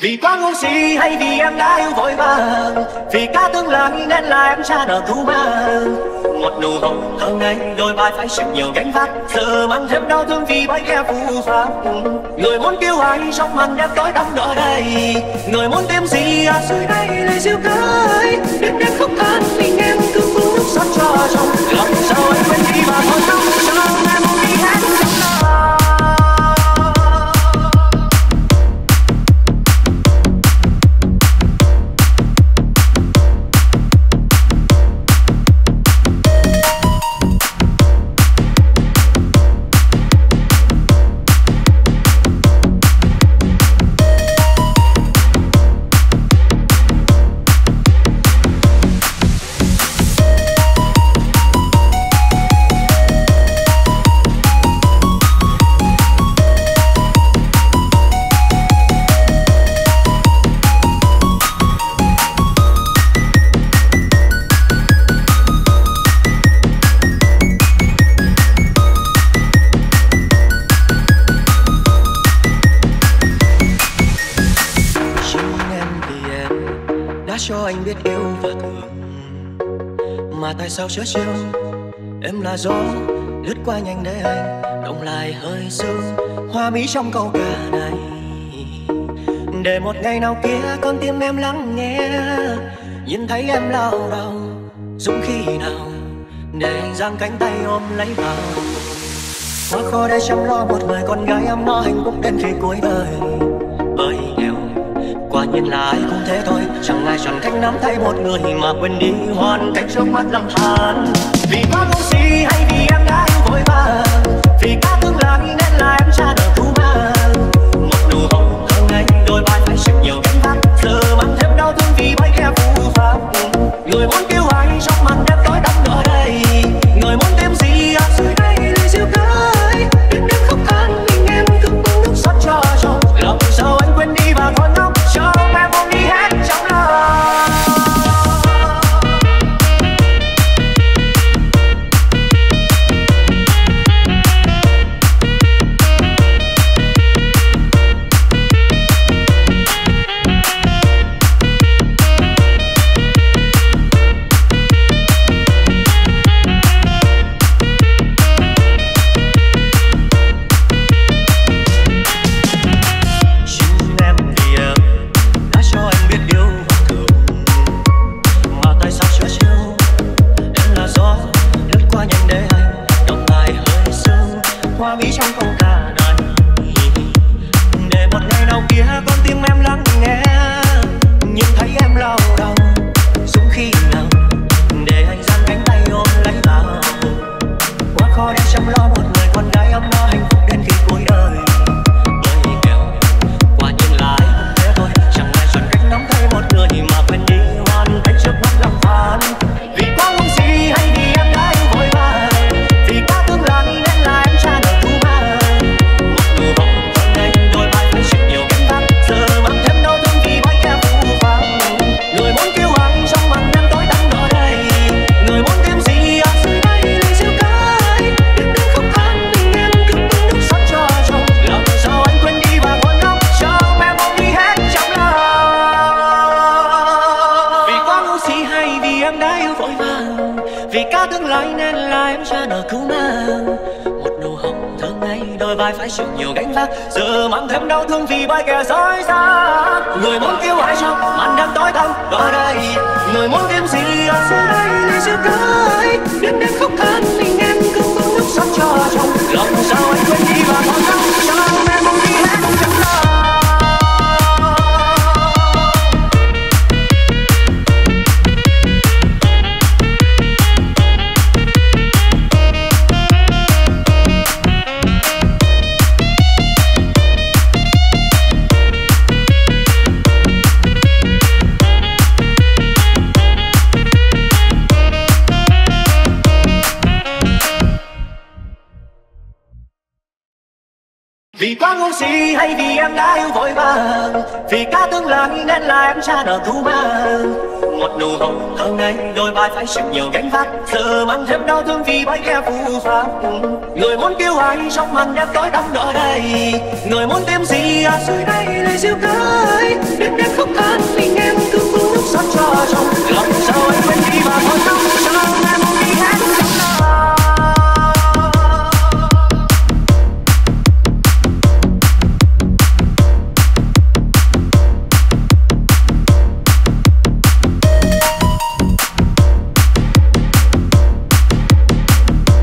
Vì quá ngu si hay vì em đã yêu vội vàng, Vì cả tương lai nên là em cha nợ thu mang. Một nụ hồng thơ anh đôi vai phải chịu nhiều gánh vác, Giờ mang thêm đau thương vì bãi khe phù phàng. Người muốn kêu ai trong màn đêm tối đắm ở đây Người muốn tìm gì ở dưới đây lời siêu cưới Đêm đêm khóc than cho anh biết yêu và thương. Mà tại sao chưa chiều? Em là gió lướt qua nhanh để anh đông lại hơi sương Hoa mỹ trong câu ca này. Để một ngày nào kia con tim em lắng nghe. Nhìn thấy em lao đầu Dũng khi nào Để anh giang cánh tay ôm lấy vào. Quá khó để chăm lo một người con gái em nó hạnh phúc đến khi cuối đời. Bởi nghèo Quả nhiên là ai cũng thế thôi. Chẳng ai chọn cách nắm tay một người Mà quên đi hoàn cảnh trước mắt lầm than. Vì quá ngu si hay Hoa mỹ trong câu nên là em cha nợ cứu mang một nụ hồng thơ ngây đôi vai phải chịu nhiều gánh vác. Giờ mang thêm đau thương vì bao kẻ dối gian người muốn kêu ai trong màn đêm tối tăm ở đây. Người muốn tìm gì ở dưới đây lời siêu cái đêm đêm khóc than vì quá ngu si hay vì em đã yêu vội vàng. Vì cả tương lai nên là em ra nợ thu mang. Một nụ hồng hơn anh đôi vai phải chịu nhiều gánh vác. Giờ mang thêm đau thương vì bãi khe phù phàng. Người muốn kêu ai trong màn đêm tối đắm đỏ đây. Người muốn tìm gì ở dưới đây lấy siêu cưới đêm đêm không than mình em cứ